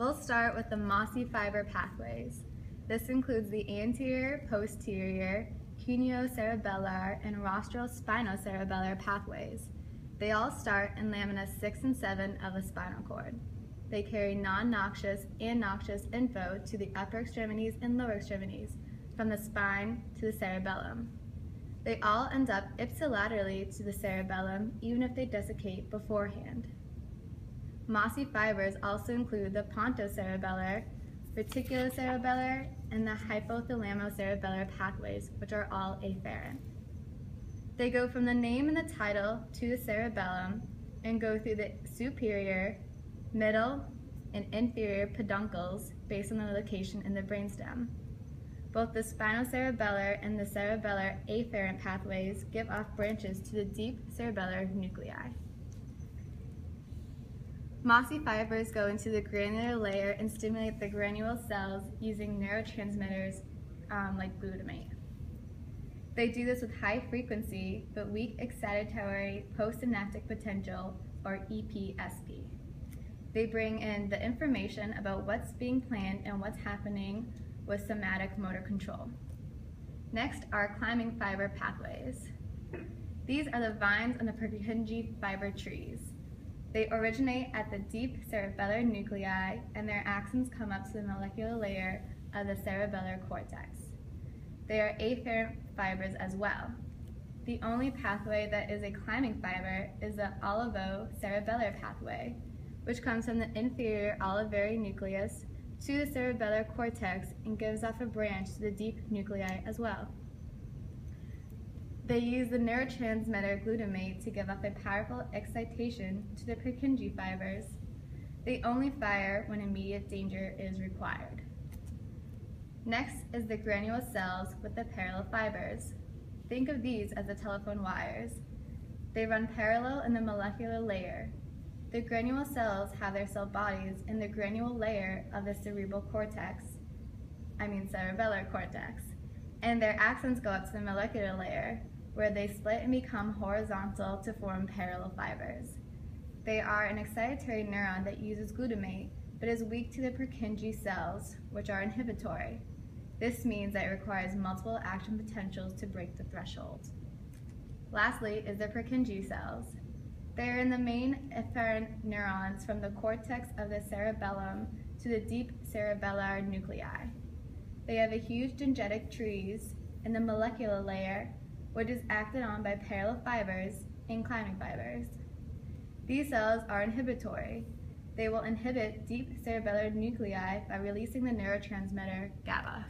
We'll start with the mossy fiber pathways. This includes the anterior, posterior, cuneo-cerebellar, and rostral spinocerebellar pathways. They all start in lamina 6 and 7 of the spinal cord. They carry non-noxious and noxious info to the upper extremities and lower extremities, from the spine to the cerebellum. They all end up ipsilaterally to the cerebellum, even if they decussate beforehand. Mossy fibers also include the pontocerebellar, reticulocerebellar, and the hypothalamocerebellar pathways, which are all afferent. They go from the name and the title to the cerebellum and go through the superior, middle, and inferior peduncles based on the location in the brainstem. Both the spinocerebellar and the cerebellar afferent pathways give off branches to the deep cerebellar nuclei. Mossy fibers go into the granular layer and stimulate the granule cells using neurotransmitters um, like glutamate. They do this with high frequency but weak excitatory postsynaptic potential or EPSP. They bring in the information about what's being planned and what's happening with somatic motor control. Next are climbing fiber pathways. These are the vines on the Purkinje fiber trees. They originate at the deep cerebellar nuclei and their axons come up to the molecular layer of the cerebellar cortex. They are afferent fibers as well. The only pathway that is a climbing fiber is the olivocerebellar pathway, which comes from the inferior olivary nucleus to the cerebellar cortex and gives off a branch to the deep nuclei as well. They use the neurotransmitter glutamate to give off a powerful excitation to the Purkinje fibers. They only fire when immediate danger is required. Next is the granule cells with the parallel fibers. Think of these as the telephone wires. They run parallel in the molecular layer. The granule cells have their cell bodies in the granule layer of the cerebral cortex, I mean cerebellar cortex, and their axons go up to the molecular layer, where they split and become horizontal to form parallel fibers. They are an excitatory neuron that uses glutamate, but is weak to the Purkinje cells, which are inhibitory. This means that it requires multiple action potentials to break the threshold. Lastly is the Purkinje cells. They are in the main efferent neurons from the cortex of the cerebellum to the deep cerebellar nuclei. They have a huge dendritic trees in the molecular layer which is acted on by parallel fibers and climbing fibers. These cells are inhibitory. They will inhibit deep cerebellar nuclei by releasing the neurotransmitter GABA.